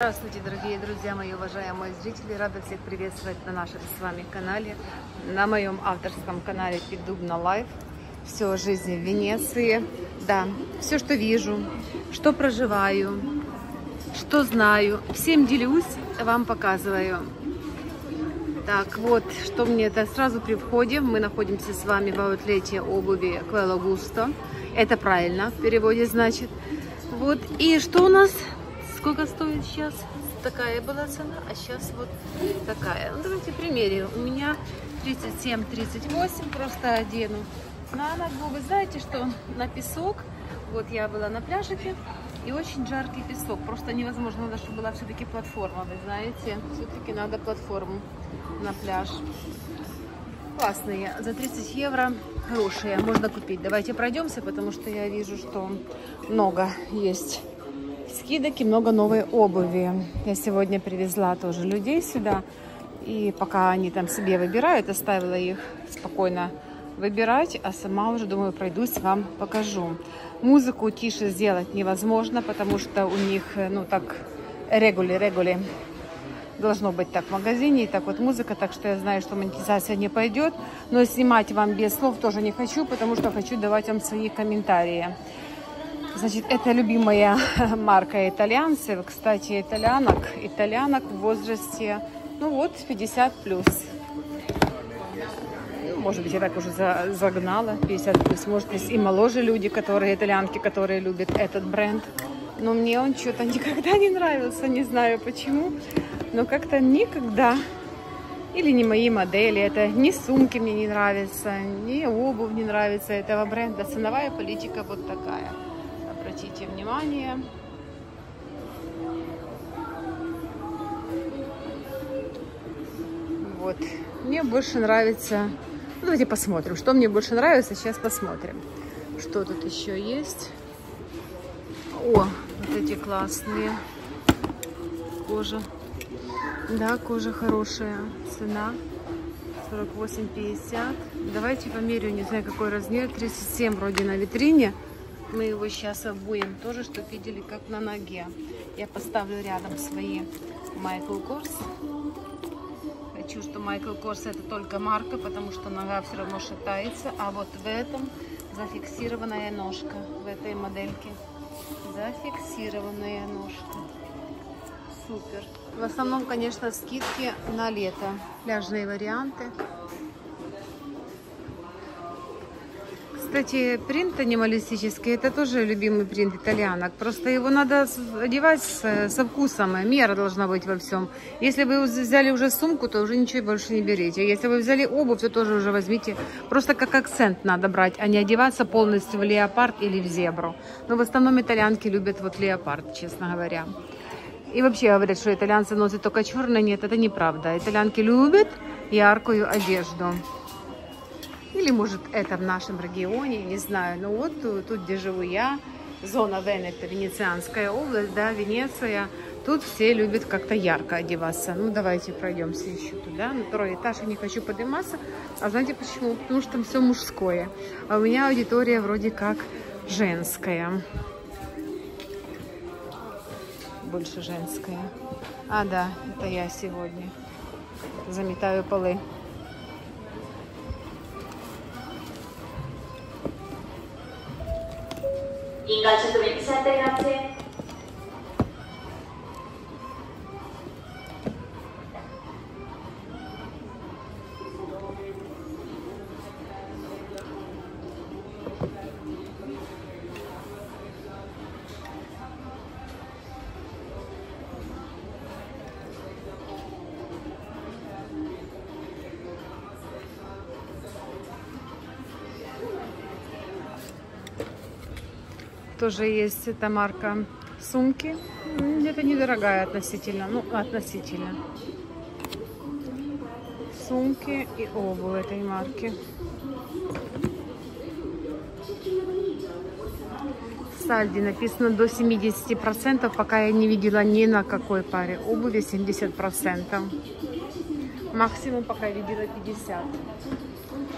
Здравствуйте, дорогие друзья мои, уважаемые зрители! Рада всех приветствовать на нашем с вами канале, на моем авторском канале Пидубна Life. Все о жизни в Венеции. Да, все, что вижу, что проживаю, что знаю, всем делюсь, вам показываю. Так, вот, что мне это сразу при входе. Мы находимся с вами в аутлете обуви Quello Giusto. Это правильно в переводе значит. Вот, и что у нас Сколько стоит сейчас? Такая была цена, а сейчас вот такая. Ну, давайте примерим. У меня 37-38, просто одену на ногу. Вы знаете, что на песок, вот я была на пляжике, и очень жаркий песок. Просто невозможно, надо, чтобы была все-таки платформа, вы знаете. Все-таки надо платформу на пляж. Классные, за 30 евро хорошие, можно купить. Давайте пройдемся, потому что я вижу, что много есть скидок и много новой обуви. Я сегодня привезла тоже людей сюда. И пока они там себе выбирают, оставила их спокойно выбирать, а сама уже, думаю, пройдусь, вам покажу. Музыку тише сделать невозможно, потому что у них, ну так, регули, регули должно быть так в магазине, и так вот музыка, так что я знаю, что монетизация не пойдет, но снимать вам без слов тоже не хочу, потому что хочу давать вам свои комментарии. Значит, это любимая марка итальянцев. Кстати, итальянок, итальянок в возрасте, ну вот, 50 плюс. Может быть, я так уже загнала, 50 плюс. Может, есть и моложе люди, которые, итальянки, которые любят этот бренд. Но мне он что-то никогда не нравился, не знаю почему. Но как-то никогда или не мои модели, это ни сумки мне не нравятся, ни обувь не нравится этого бренда. Ценовая политика вот такая обратите внимание. Вот. Мне больше нравится... Ну, давайте посмотрим, что мне больше нравится. Сейчас посмотрим, что тут еще есть. О, вот эти классные. Кожа. Да, кожа хорошая. Цена 48,50. Давайте померю, не знаю какой размер. 37 вроде на витрине. Мы его сейчас обуем тоже, чтобы видели, как на ноге. Я поставлю рядом свои Майкл Корс. Хочу, что Майкл Корс это только марка, потому что нога все равно шатается. А вот в этом зафиксированная ножка, в этой модельке. Зафиксированная ножка. Супер. В основном, конечно, скидки на лето. Пляжные варианты. Кстати, принт анималистический, это тоже любимый принт итальянок. Просто его надо одевать со вкусом, мера должна быть во всем. Если вы взяли уже сумку, то уже ничего больше не берите. Если вы взяли обувь, то тоже уже возьмите. Просто как акцент надо брать, а не одеваться полностью в леопард или в зебру. Но в основном итальянки любят вот леопард, честно говоря. И вообще говорят, что итальянцы носят только черное. Нет, это неправда. Итальянки любят яркую одежду. Или, может, это в нашем регионе, не знаю. Но вот тут, тут где живу я, зона Венета, Венецианская область, да, Венеция. Тут все любят как-то ярко одеваться. Ну, давайте пройдемся еще туда, на второй этаж. Я не хочу подниматься. А знаете почему? Потому что там все мужское. А у меня аудитория вроде как женская. Больше женская. А, да, это я сегодня. Заметаю полы. 인간 체도 27대 같은 Тоже есть эта марка сумки. Где-то недорогая относительно. Ну, относительно. Сумки и обувь этой марки. Сальди написано до 70%, пока я не видела ни на какой паре обуви 70%. Максимум пока видела 50%.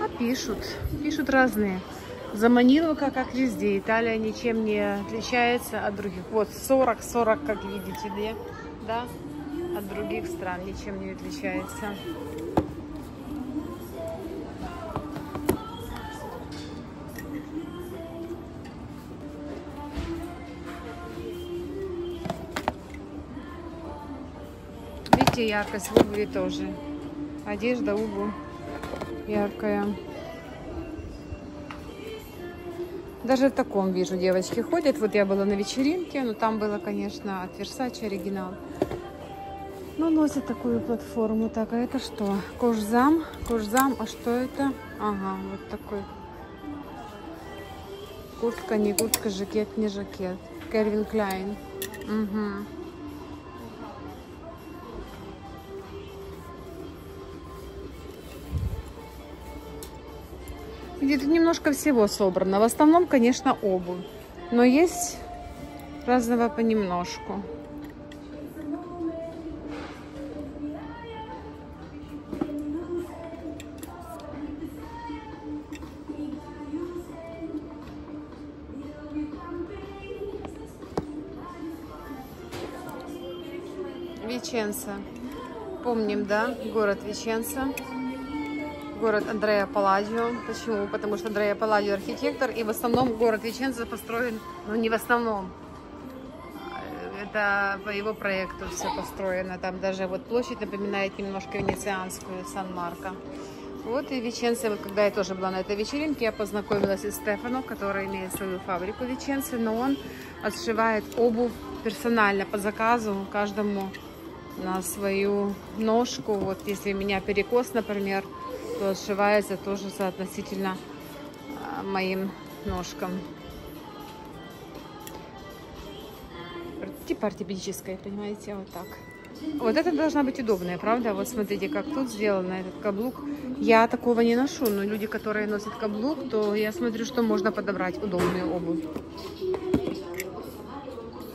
А пишут, пишут разные. Заманиловка, как везде. Италия ничем не отличается от других. Вот 40-40, как видите, да? да, от других стран ничем не отличается. Видите, яркость в обуви тоже. Одежда, обувь яркая. Даже в таком вижу девочки ходят. Вот я была на вечеринке, но там было, конечно, от Versace оригинал. Но носит такую платформу. Так, а это что? Кожзам. Кожзам. А что это? Ага, вот такой. Куртка, не куртка, жакет, не жакет. Кельвин Кляйн. Угу. Где-то немножко всего собрано. В основном, конечно, обувь. Но есть разного понемножку. Веченца. Помним, да? Город Веченца город Андреа Палладио. Почему? Потому что Андреа Палладио архитектор, и в основном город Веченца построен, ну не в основном, это по его проекту все построено. Там даже вот площадь напоминает немножко венецианскую Сан-Марко. Вот и Веченце, вот когда я тоже была на этой вечеринке, я познакомилась с Стефаном, который имеет свою фабрику Веченце, но он отшивает обувь персонально по заказу каждому на свою ножку. Вот если у меня перекос, например, то сшивается тоже соотносительно а, моим ножкам. Типа ортопедическая, понимаете, вот так. Вот это должна быть удобная, правда? Вот смотрите, как тут сделано этот каблук. Я такого не ношу, но люди, которые носят каблук, то я смотрю, что можно подобрать удобную обувь.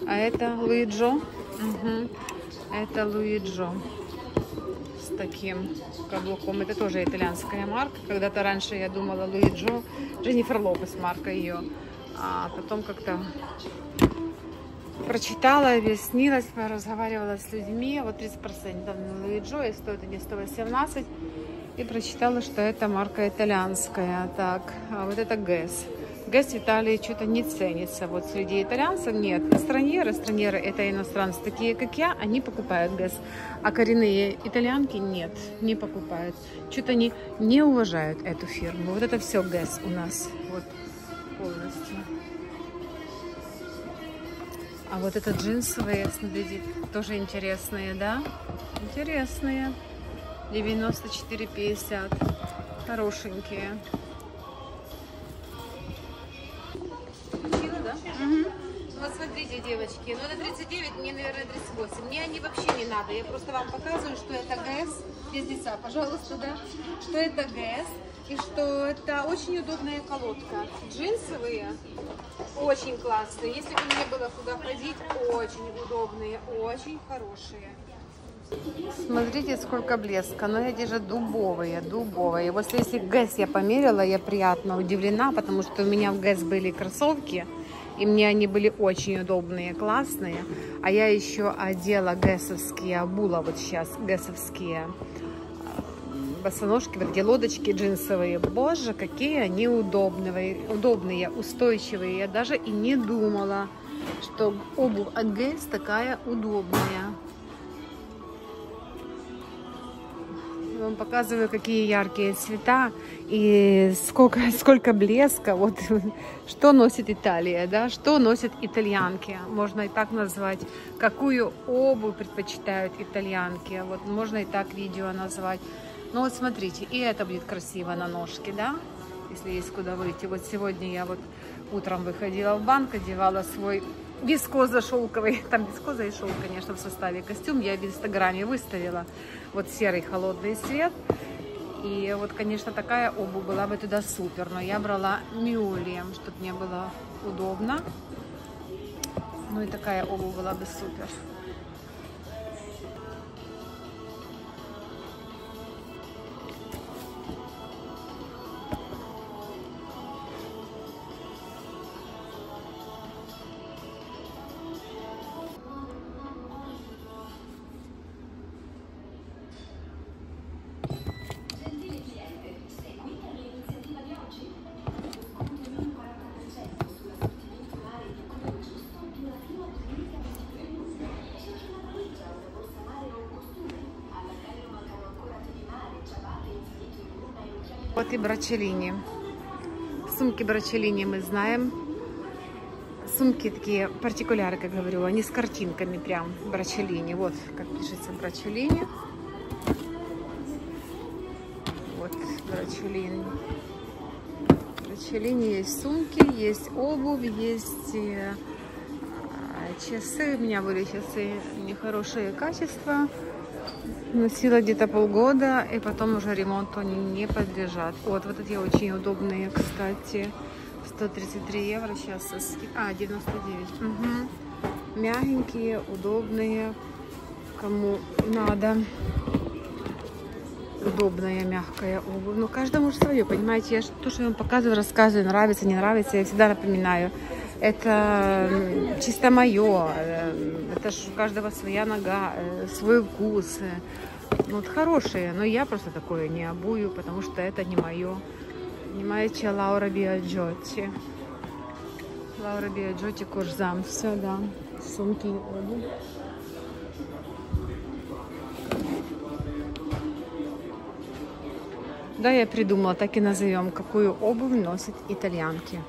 А это Луи Джо. Угу. Это Луи Джо таким каблуком. Это тоже итальянская марка. Когда-то раньше я думала Луи Джо, Дженнифер Лопес марка ее. А потом как-то прочитала, объяснилась, разговаривала с людьми. Вот 30% Луи Джо, и стоит они 118. И прочитала, что это марка итальянская. Так, а вот это ГЭС. ГЭС в Италии что-то не ценится. Вот среди итальянцев нет. Страньеры, страньеры это иностранцы, такие как я, они покупают ГЭС. А коренные итальянки нет, не покупают. Что-то они не уважают эту фирму. Вот это все ГЭС у нас. Вот полностью. А вот это джинсовые, смотрите, тоже интересные, да? Интересные. 94,50. Хорошенькие. Смотрите, девочки, ну на 39, мне, наверное, 38. Мне они вообще не надо. Я просто вам показываю, что это ГС, без лица, пожалуйста, да, что это ГС и что это очень удобная колодка. Джинсовые, очень классные. Если бы мне было куда ходить, очень удобные, очень хорошие. Смотрите, сколько блеска. Но эти же дубовые, дубовые. Вот если ГЭС я померила, я приятно удивлена, потому что у меня в ГЭС были кроссовки и мне они были очень удобные, классные. А я еще одела гэсовские, обула вот сейчас гэсовские э, босоножки, вот где лодочки джинсовые. Боже, какие они удобные, удобные, устойчивые. Я даже и не думала, что обувь от Гэс такая удобная. Вам показываю, какие яркие цвета и сколько, сколько блеска. Вот что носит Италия, да, что носят итальянки, можно и так назвать. Какую обувь предпочитают итальянки, вот можно и так видео назвать. Ну вот смотрите, и это будет красиво на ножке, да, если есть куда выйти. Вот сегодня я вот утром выходила в банк, одевала свой вискоза шелковый, там вискоза и шелк, конечно, в составе. Костюм, я в инстаграме выставила, вот серый холодный цвет, и вот, конечно, такая обувь была бы туда супер, но я брала мюлем, чтобы мне было удобно, ну и такая обувь была бы супер. Вот и брачелини. Сумки брачелини мы знаем. Сумки такие партикуляры, как говорю, они с картинками прям брачелини. Вот как пишется брачелини. Вот брачелини. Брачелини есть сумки, есть обувь, есть э, часы. У меня были часы нехорошее качество. Носила где-то полгода, и потом уже ремонту они не подлежат. Вот, вот эти очень удобные, кстати. 133 евро сейчас. А, 99. Угу. Мягенькие, удобные. Кому надо. Удобная, мягкая обувь. Но каждому же свое, понимаете? Я то, что я вам показываю, рассказываю, нравится, не нравится, я всегда напоминаю. Это чисто мое. Э, это же у каждого своя нога, э, свой вкус. Ну, вот хорошие, но я просто такое не обую, потому что это не мое. Понимаете, Лаура Биаджотти. Лаура Биаджотти, Курзам. Все, да. Сумки обувь. Да, я придумала, так и назовем, какую обувь носят итальянки.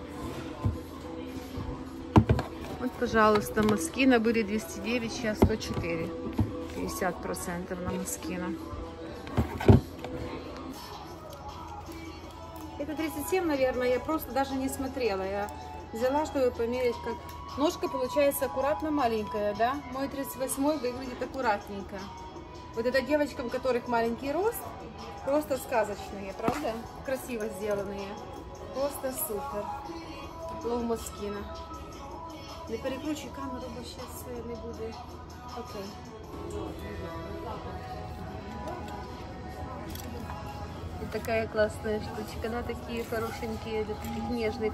Пожалуйста, Маскина были 209, сейчас 104. 50% на Маскина. Это 37, наверное, я просто даже не смотрела. Я взяла, чтобы померить, как... Ножка получается аккуратно маленькая, да? Мой 38 выглядит аккуратненько. Вот это девочкам, у которых маленький рост, просто сказочные, правда? Красиво сделанные. Просто супер. Лов Москина. Не перекручуй камеру, бо сейчас не буде. Окей. И такая классная штучка. Она такие хорошенькие, таких нежных,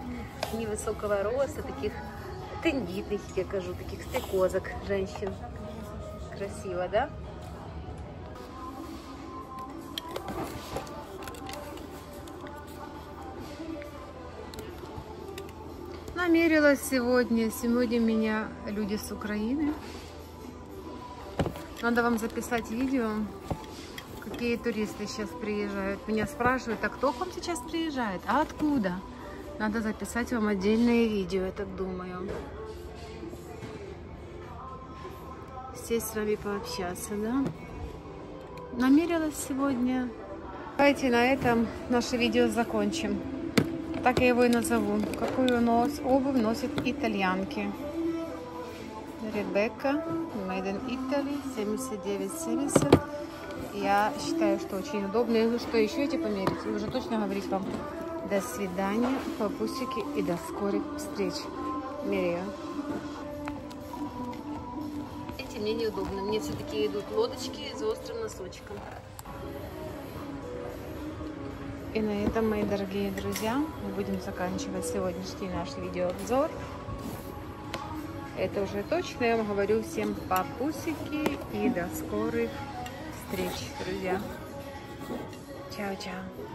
невысокого роста, таких тендитных, я кажу, таких стрекозок женщин. Красиво, да? Намерилась сегодня. Сегодня меня люди с Украины. Надо вам записать видео, какие туристы сейчас приезжают. Меня спрашивают, а кто к вам сейчас приезжает? А откуда? Надо записать вам отдельное видео, я так думаю. Сесть с вами пообщаться, да? Намерилась сегодня. Давайте на этом наше видео закончим. Так я его и назову. Какую нос, обувь носят итальянки. Ребекка, Made in Italy, 79,70. Я считаю, что очень удобно. И что еще эти померить? И уже точно говорить вам до свидания, папусики и до скорых встреч. Меряю. Эти мне неудобно. Мне все-таки идут лодочки с острым носочком. И на этом, мои дорогие друзья, мы будем заканчивать сегодняшний наш видеообзор. Это уже точно, я вам говорю всем папусики и до скорых встреч, друзья. Чао-чао.